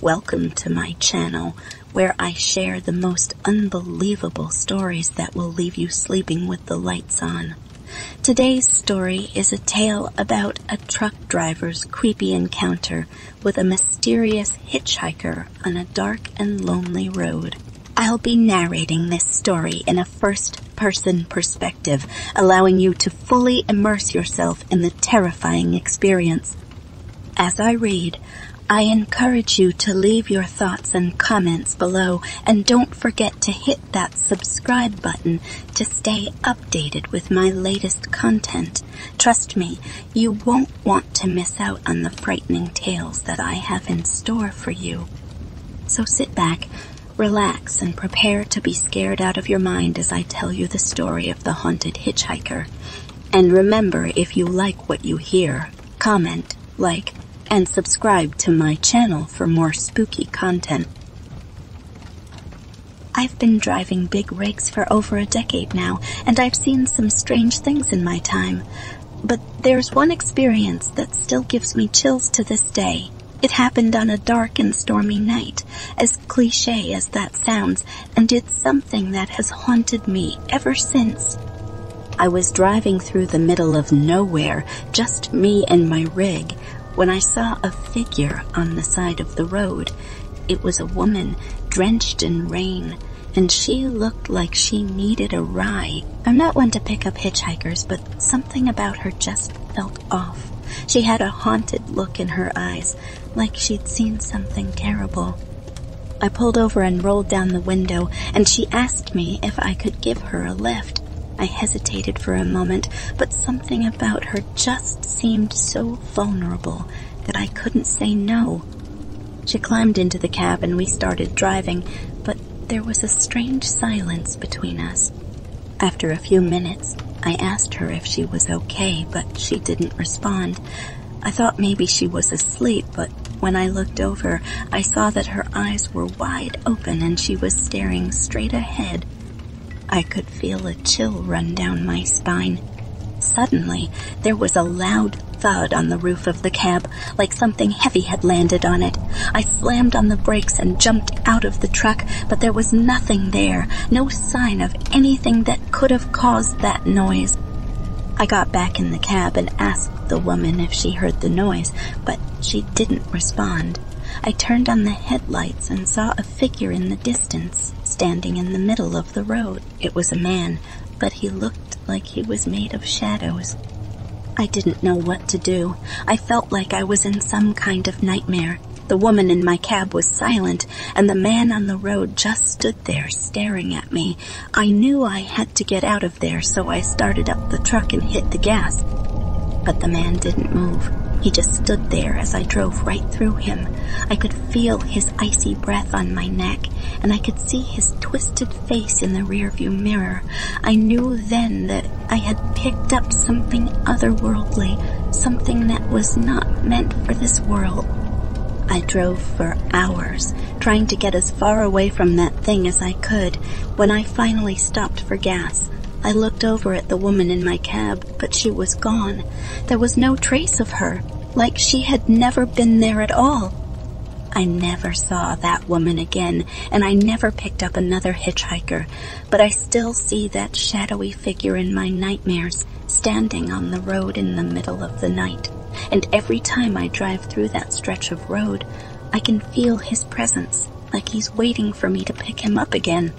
Welcome to my channel, where I share the most unbelievable stories that will leave you sleeping with the lights on. Today's story is a tale about a truck driver's creepy encounter with a mysterious hitchhiker on a dark and lonely road. I'll be narrating this story in a first person perspective, allowing you to fully immerse yourself in the terrifying experience. As I read, I encourage you to leave your thoughts and comments below and don't forget to hit that subscribe button to stay updated with my latest content. Trust me, you won't want to miss out on the frightening tales that I have in store for you. So sit back, relax, and prepare to be scared out of your mind as I tell you the story of the haunted hitchhiker. And remember, if you like what you hear, comment, like, and subscribe to my channel for more spooky content. I've been driving big rigs for over a decade now, and I've seen some strange things in my time. But there's one experience that still gives me chills to this day. It happened on a dark and stormy night, as cliche as that sounds, and it's something that has haunted me ever since. I was driving through the middle of nowhere, just me and my rig, when I saw a figure on the side of the road. It was a woman drenched in rain, and she looked like she needed a ride. I'm not one to pick up hitchhikers, but something about her just felt off. She had a haunted look in her eyes, like she'd seen something terrible. I pulled over and rolled down the window, and she asked me if I could give her a lift. I hesitated for a moment, but something about her just seemed so vulnerable that I couldn't say no. She climbed into the cab and we started driving, but there was a strange silence between us. After a few minutes, I asked her if she was okay, but she didn't respond. I thought maybe she was asleep, but when I looked over, I saw that her eyes were wide open and she was staring straight ahead. I could feel a chill run down my spine. Suddenly, there was a loud thud on the roof of the cab, like something heavy had landed on it. I slammed on the brakes and jumped out of the truck, but there was nothing there, no sign of anything that could have caused that noise. I got back in the cab and asked the woman if she heard the noise, but she didn't respond. I turned on the headlights and saw a figure in the distance, standing in the middle of the road. It was a man, but he looked like he was made of shadows. I didn't know what to do. I felt like I was in some kind of nightmare. The woman in my cab was silent, and the man on the road just stood there staring at me. I knew I had to get out of there, so I started up the truck and hit the gas. But the man didn't move. He just stood there as I drove right through him. I could feel his icy breath on my neck, and I could see his twisted face in the rearview mirror. I knew then that I had picked up something otherworldly, something that was not meant for this world. I drove for hours, trying to get as far away from that thing as I could. When I finally stopped for gas, I looked over at the woman in my cab, but she was gone. There was no trace of her, like she had never been there at all. I never saw that woman again, and I never picked up another hitchhiker, but I still see that shadowy figure in my nightmares, standing on the road in the middle of the night. And every time I drive through that stretch of road, I can feel his presence, like he's waiting for me to pick him up again.